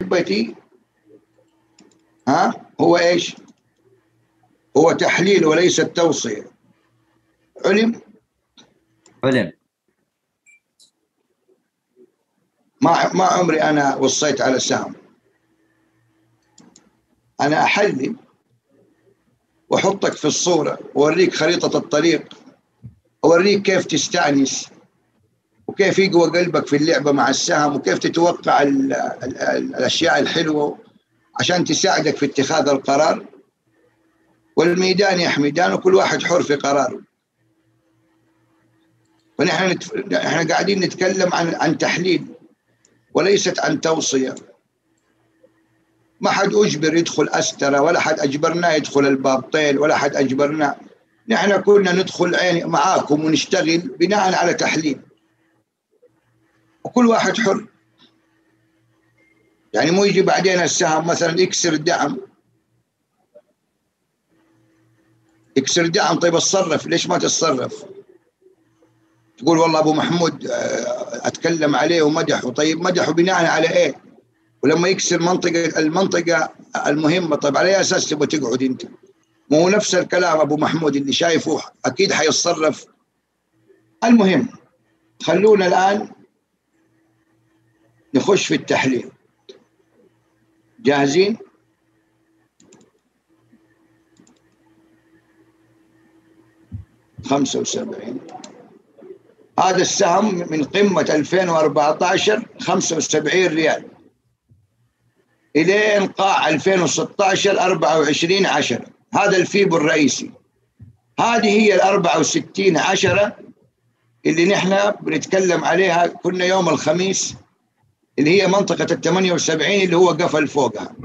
احبتي ها؟ هو إيش؟ هو تحليل وليس توصيه علم؟ علم. ما ما عمري أنا وصيت على سهم أنا احلل وأحطك في الصورة وأوريك خريطة الطريق أوريك كيف تستأنس. وكيف يقوى قلبك في اللعبة مع السهم وكيف تتوقع ال ال ال الأشياء الحلوة عشان تساعدك في اتخاذ القرار؟ والميدان يا حميدان وكل واحد حر في قراره. فنحن نتف... إحنا قاعدين نتكلم عن عن تحليل وليست عن توصية. ما حد أجبر يدخل استره ولا حد اجبرناه يدخل البابطيل ولا حد اجبرناه نحن كنا ندخل عين معاكم ونشتغل بناء على تحليل. وكل واحد حر. يعني مو يجي بعدين السهم مثلا يكسر دعم يكسر دعم طيب اتصرف ليش ما تتصرف؟ تقول والله أبو محمود آه، أتكلم عليه ومدحه. طيب مدحه بناء على إيه؟ ولما يكسر منطقة المنطقة المهمة طيب على أي أساس تبغى تقعد أنت؟ مو نفس الكلام أبو محمود اللي شايفه أكيد حيتصرف. المهم خلونا الآن نخش في التحليل. جاهزين؟ خمسة وسبعين. هذا السهم من قمة 2014 75 ريال. إلى قاع 2016 24 عشرة. هذا الفيبو الرئيسي. هذه هي ال 64 عشرة اللي نحن بنتكلم عليها كنا يوم الخميس اللي هي منطقة ال 78 اللي هو قفل فوقها.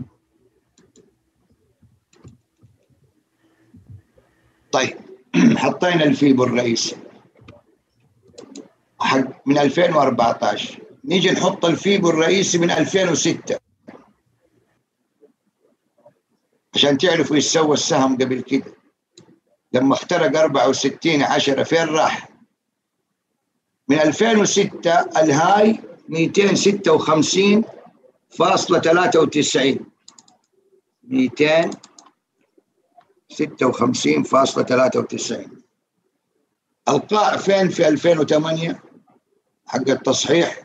طيب حطينا الفيبو الرئيسي. حق من 2014 نيجي نحط الفيبو الرئيسي من 2006 عشان تعرفوا إيش سوى السهم قبل كده. لما اخترق 64 10 فين راح؟ من 2006 الهاي 256 فاصلة 93 256 فاصلة 93 القاع فين في 2008 حق التصحيح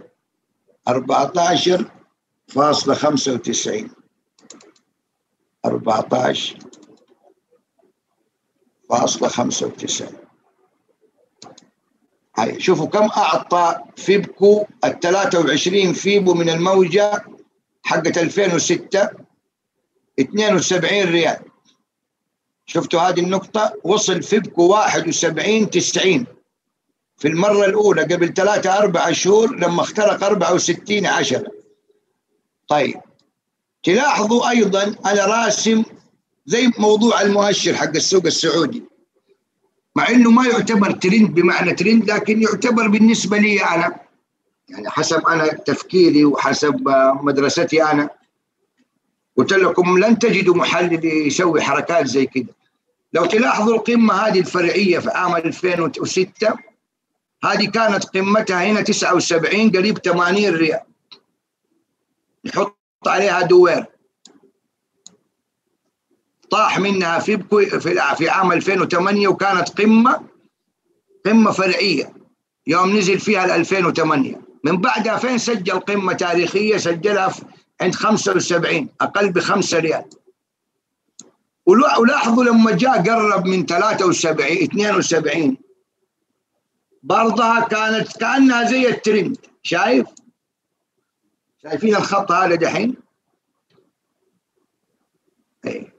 14 فاصلة 95 14 فاصلة 95 هاي شوفوا كم أعطى فيبكو ال 23 فيبو من الموجة حقت 2006 72 ريال. شفتوا هذه النقطة؟ وصل فيبكو 71 90 في المرة الأولى قبل ثلاثة أربعة شهور لما اخترق 64 عشرة طيب تلاحظوا أيضا أنا راسم زي موضوع المؤشر حق السوق السعودي. مع إنه ما يعتبر ترند بمعنى ترند لكن يعتبر بالنسبة لي أنا يعني حسب أنا تفكيري وحسب مدرستي أنا. قلت لكم لن تجدوا محلل يسوي حركات زي كده. لو تلاحظوا القمة هذه الفرعية في عام 2006 هذه كانت قمتها هنا 79 قريب 80 ريال. نحط عليها دوير. طاح منها فيبكو في في عام 2008 وكانت قمة قمة فرعية. يوم نزل فيها ال 2008 من بعدها فين سجل قمة تاريخية؟ سجلها عند 75 أقل بخمسة ريال. ولاحظوا لما جاء قرب من 73 72 برضها كانت كأنها زي الترند. شايف؟ شايفين الخط هذا دحين؟ إيه.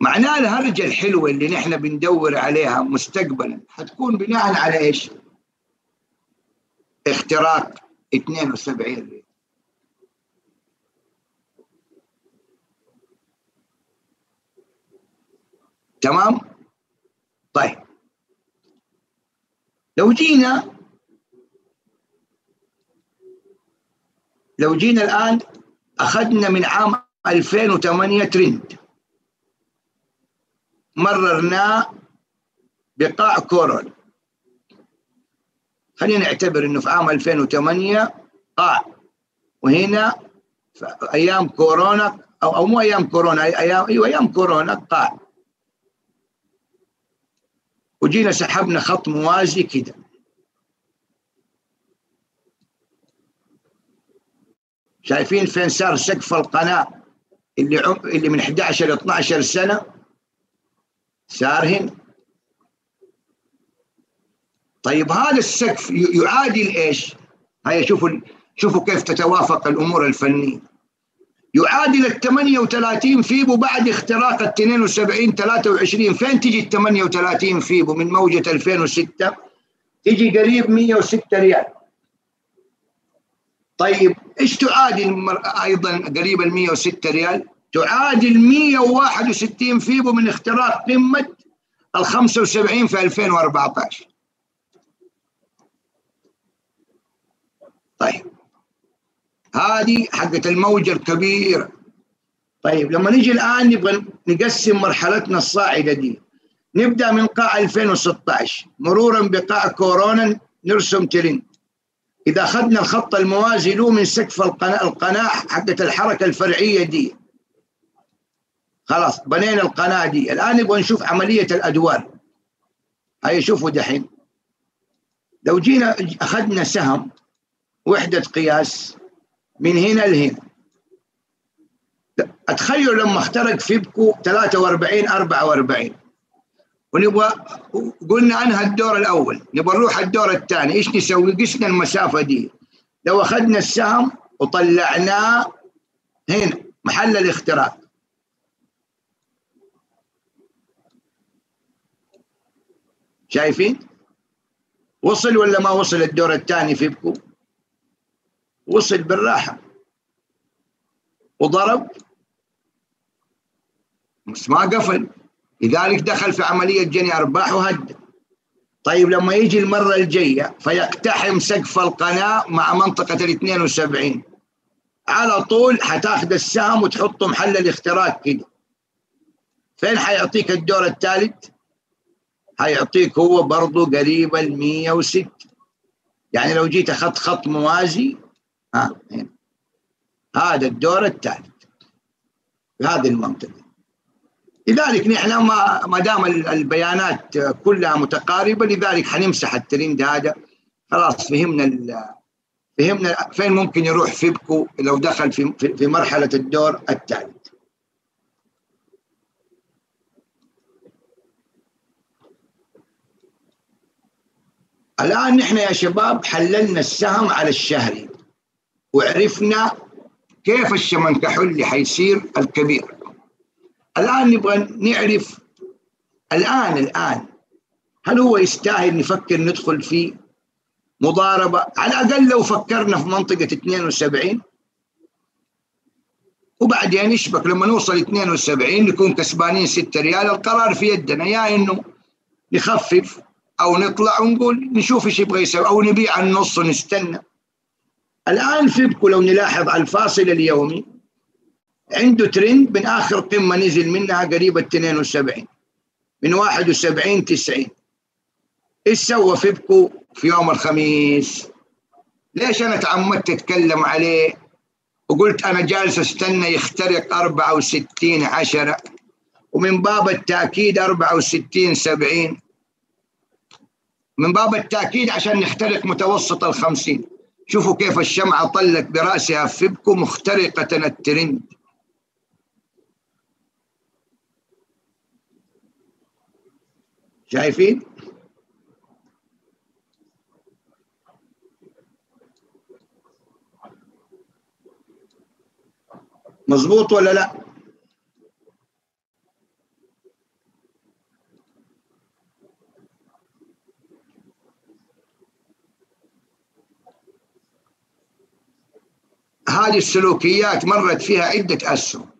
معناه الهرجة الحلوة اللي نحن بندور عليها مستقبلا حتكون بناء على إيش؟ اختراق 72 ريال تمام؟ طيب لو جينا لو جينا الآن أخذنا من عام 2008 ترند مررناه بقاع كورونا خلينا نعتبر إنه في عام 2008 قاع. وهنا أيام كورونا أو أو مو أيام كورونا أيام أيوه أيام كورونا قاع. وجينا سحبنا خط موازي كده. شايفين فين صار سقف القناة اللي عم اللي من 11 ل 12 سنة؟ صار هنا طيب هذا السقف يعادل إيش؟ هيا شوفوا شوفوا كيف تتوافق الأمور الفنية. يعادل ال 38 فيبو بعد اختراق ال 72 23 فين تجي ال 38 فيبو من موجة 2006 تجي قريب 106 ريال. طيب إيش تعادل أيضا قريب ال 106 ريال؟ تعادل 161 فيبو من اختراق قمة ال 75 في 2014 طيب. هذه حقت الموجة الكبيرة. طيب لما نيجي الآن نبغى نقسم مرحلتنا الصاعدة دي. نبدأ من قاع 2016 مرورا بقاع كورونا نرسم ترند. إذا أخذنا الخط الموازي له من سقف القناة, القناة الحركة الفرعية دي. خلاص بنينا القناة دي. الآن نبغى نشوف عملية الأدوار. هاي شوفوا دحين. لو جينا أخذنا سهم وحدة قياس من هنا لهنا. أتخيلوا لما اخترق فيبكو 43 44 ونبغى قلنا أنهى الدور الأول. نبغى نروح الدور الثاني. إيش نسوي؟ قسنا المسافة دي. لو أخذنا السهم وطلعناه هنا محل الاختراق. شايفين؟ وصل ولا ما وصل الدور الثاني فيبكو؟ وصل بالراحة وضرب بس ما قفل لذلك دخل في عملية جني أرباح وهد طيب لما يجي المرة الجاية فيقتحم سقف القناة مع منطقة ال 72 على طول حتاخذ السهم وتحطه محل الاختراق كده فين حيعطيك الدور الثالث؟ حيعطيك هو برضه قريب ال 106 يعني لو جيت أخذت خط موازي ها هنا. هذا الدور الثالث في هذه المنطقة. لذلك نحن ما ما دام البيانات كلها متقاربة لذلك حنمسح الترند هذا. خلاص فهمنا فهمنا فين ممكن يروح فيبكو لو دخل في في مرحلة الدور الثالث. الآن نحن يا شباب حللنا السهم على الشهري وعرفنا كيف الشمن كحلي حيصير الكبير. الآن نبغى نعرف الآن الآن هل هو يستاهل نفكر ندخل في مضاربة؟ على الأقل لو فكرنا في منطقة 72 وبعدين يشبك لما نوصل 72 نكون كسبانين 6 ريال القرار في يدنا يا إنه نخفف أو نطلع ونقول نشوف إيش يبغى يسوي أو نبيع النص ونستنى. الآن فيبكو لو نلاحظ على الفاصل اليومي. عنده ترند من آخر قمة نزل منها قريبة 72 من 71 90 إيش سوى فيبكو في يوم الخميس؟ ليش أنا تعمدت أتكلم عليه؟ وقلت أنا جالس أستنى يخترق 64 10 ومن باب التأكيد 64 70 من باب التأكيد عشان نخترق متوسط ال 50 شوفوا كيف الشمعة طلت برأسها فبكو مخترقة الترند شايفين؟ مظبوط ولا لا؟ هذه السلوكيات مرت فيها عدة أسهم.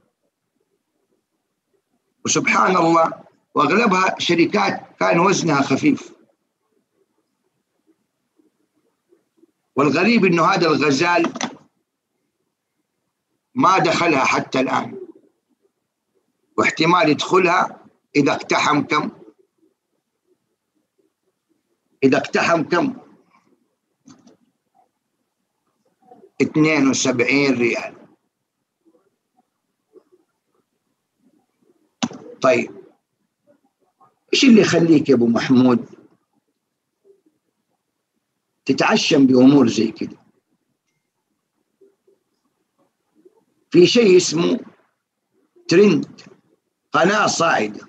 وسبحان الله وأغلبها شركات كان وزنها خفيف. والغريب أنه هذا الغزال ما دخلها حتى الآن. واحتمال يدخلها إذا اقتحم كم؟ إذا اقتحم كم؟ 72 ريال. طيب إيش اللي يخليك يا أبو محمود تتعشم بأمور زي كده؟ في شيء اسمه ترند قناة صاعدة.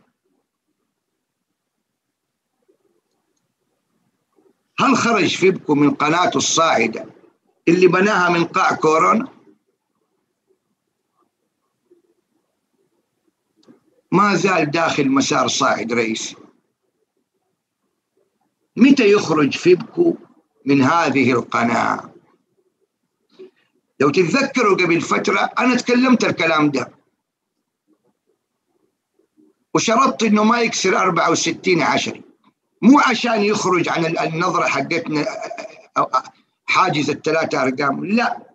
هل خرج فيبكو من قناته الصاعدة؟ اللي بناها من قاع كورونا. ما زال داخل مسار صاعد رئيسي متى يخرج فيبكو من هذه القناة لو تتذكروا قبل فترة أنا تكلمت الكلام ده. وشرطت إنه ما يكسر 64 عشري. مو عشان يخرج عن النظرة حقتنا حاجز الثلاثة أرقام. لا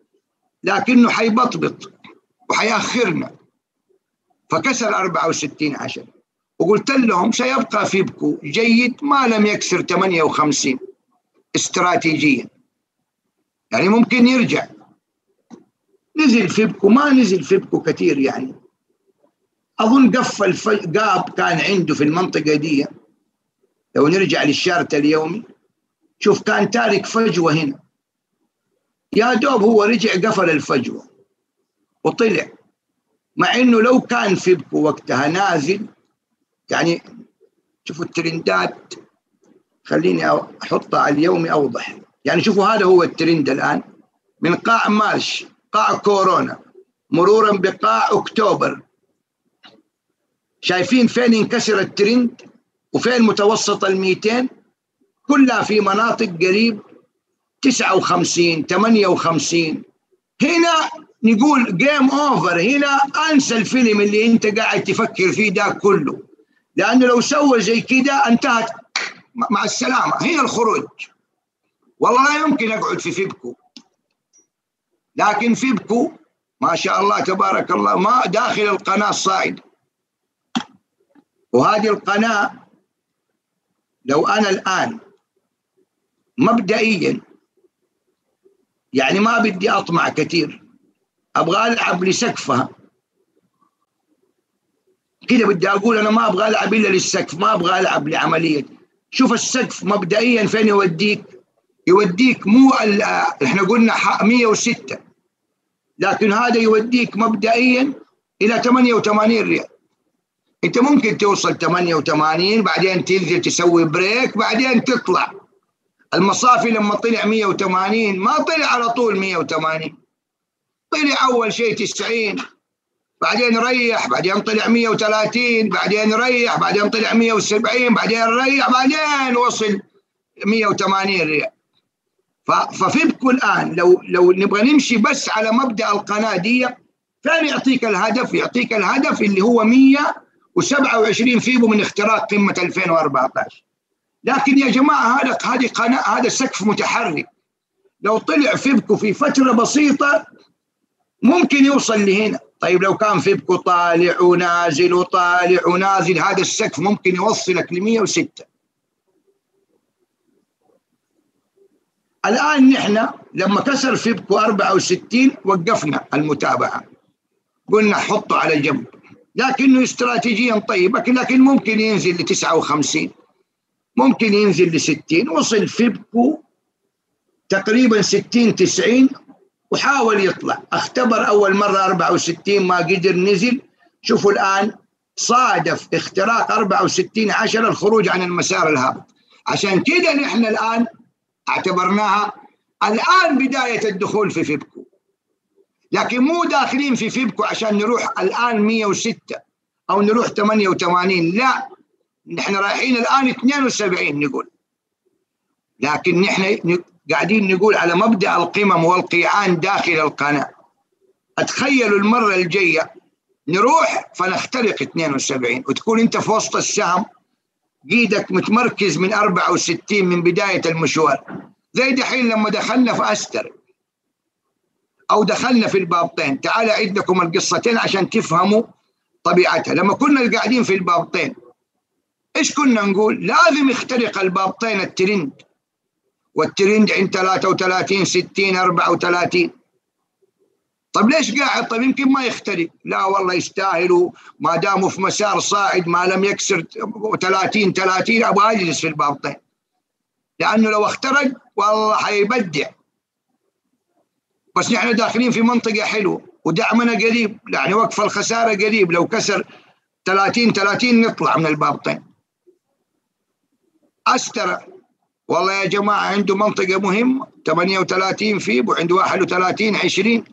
لكنه حيبطبط وحيأخرنا. فكسر 64 عشر. وقلت لهم سيبقى فيبكو. جيد ما لم يكسر 58 استراتيجيا. يعني ممكن يرجع. نزل فيبكو ما نزل فيبكو كثير يعني. أظن قفل قاب كان عنده في المنطقة دي. لو نرجع للشارت اليومي شوف كان تارك فجوة هنا. يا دوب هو رجع قفل الفجوة وطلع مع إنه لو كان فيبكو وقتها نازل يعني شوفوا الترندات خليني أحطها على اليومي أوضح. يعني شوفوا هذا هو الترند الآن من قاع مارش قاع كورونا مرورا بقاع أكتوبر. شايفين فين انكسر الترند وفين متوسط ال 200 كلها في مناطق قريب 59 58 هنا نقول game over هنا انسى الفيلم اللي انت قاعد تفكر فيه ده كله. لأنه لو سوى زي كده انتهت. مع السلامة. هنا الخروج. والله لا يمكن أقعد في فيبكو. لكن فيبكو ما شاء الله تبارك الله ما داخل القناة الصاعده وهذه القناة لو أنا الآن مبدئيا يعني ما بدي أطمع كثير. أبغى ألعب لسقفها. كده بدي أقول أنا ما أبغى ألعب إلا للسقف ما أبغى ألعب لعملية. شوف السقف مبدئيا فين يوديك؟ يوديك مو إحنا قلنا 106 لكن هذا يوديك مبدئيا إلى 88 ريال. أنت ممكن توصل 88 بعدين تنزل تسوي بريك بعدين تطلع. المصافي لما طلع 180 ما طلع على طول 180 طلع أول شيء 90 بعدين ريح بعدين طلع 130 بعدين ريح بعدين طلع 170 بعدين ريح بعدين وصل 180 ريال ففيبكو الان لو لو نبغى نمشي بس على مبدأ القناة دي فين يعطيك الهدف؟ يعطيك الهدف اللي هو 127 فيبو من اختراق قمة 2014 لكن يا جماعة هذا هذه قناة هذا سقف متحرك. لو طلع فيبكو في فترة بسيطة ممكن يوصل لهنا. طيب لو كان فيبكو طالع ونازل وطالع ونازل هذا السقف ممكن يوصلك ل 106 الآن نحن لما كسر فيبكو 64 وقفنا المتابعة. قلنا حطه على جنب. لكنه استراتيجيا طيب لكن ممكن ينزل ل 59 ممكن ينزل ل 60 وصل فيبكو تقريبا 60 90 وحاول يطلع. اختبر أول مرة 64 ما قدر نزل. شوفوا الآن صادف اختراق 64 10 الخروج عن المسار الهابط. عشان كده نحن الآن اعتبرناها الآن بداية الدخول في فيبكو. لكن مو داخلين في فيبكو عشان نروح الآن 106 أو نروح 88 لا. نحن رايحين الآن 72 نقول. لكن نحن قاعدين نقول على مبدأ القمم والقيعان داخل القناة. أتخيلوا المرة الجاية نروح فنخترق 72 وتكون أنت في وسط السهم قيدك متمركز من 64 من بداية المشوار. زي دحين لما دخلنا في أستر. أو دخلنا في البابطين. تعال أعيد لكم القصتين عشان تفهموا طبيعتها. لما كنا قاعدين في البابطين إيش كنا نقول؟ لازم يخترق البابطين الترند. والترند عند 33 60 34 طيب ليش قاعد؟ طيب يمكن ما يخترق. لا والله يستاهل ما داموا في مسار صاعد ما لم يكسر 30 30 أبغى أجلس في البابطين. لأنه لو اخترق والله حيبدع. بس نحن داخلين في منطقة حلوة ودعمنا قريب. يعني وقف الخسارة قريب. لو كسر 30 30 نطلع من البابطين. استرى والله يا جماعة عنده منطقة مهمة 38 فيب وعنده 31 20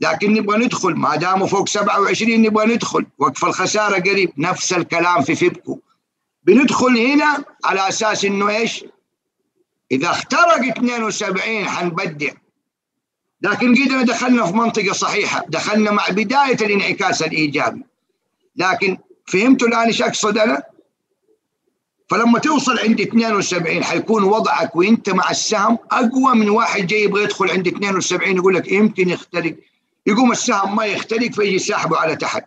لكن نبغى ندخل ما داموا فوق 27 نبغى ندخل. وقف الخسارة قريب نفس الكلام في فيبكو. بندخل هنا على أساس إنه إيش؟ إذا اخترق 72 حنبدع. لكن قدرنا دخلنا في منطقة صحيحة دخلنا مع بداية الانعكاس الإيجابي. لكن فهمتوا الآن إيش أقصد أنا؟ فلما توصل عند 72 حيكون وضعك وانت مع السهم أقوى من واحد جاي يبغى يدخل عند 72 يقول لك يمكن يخترق. يقوم السهم ما يخترق فيجي ساحبه على تحت.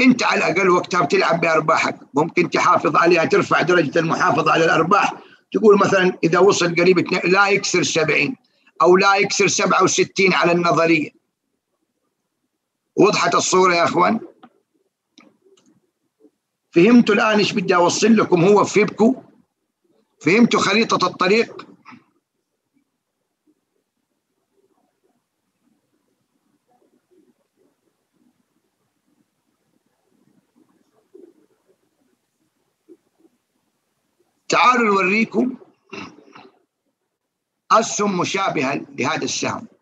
انت على الأقل وقتها بتلعب بأرباحك. ممكن تحافظ عليها ترفع درجة المحافظة على الأرباح. تقول مثلا إذا وصل قريب لا يكسر 70 أو لا يكسر 67 على النظرية. وضحت الصورة يا أخوان؟ فهمتوا الآن إيش بدي أوصل لكم هو في فيبكو فهمتوا خريطة الطريق؟ تعالوا نوريكم. أسهم مشابهة لهذا السهم.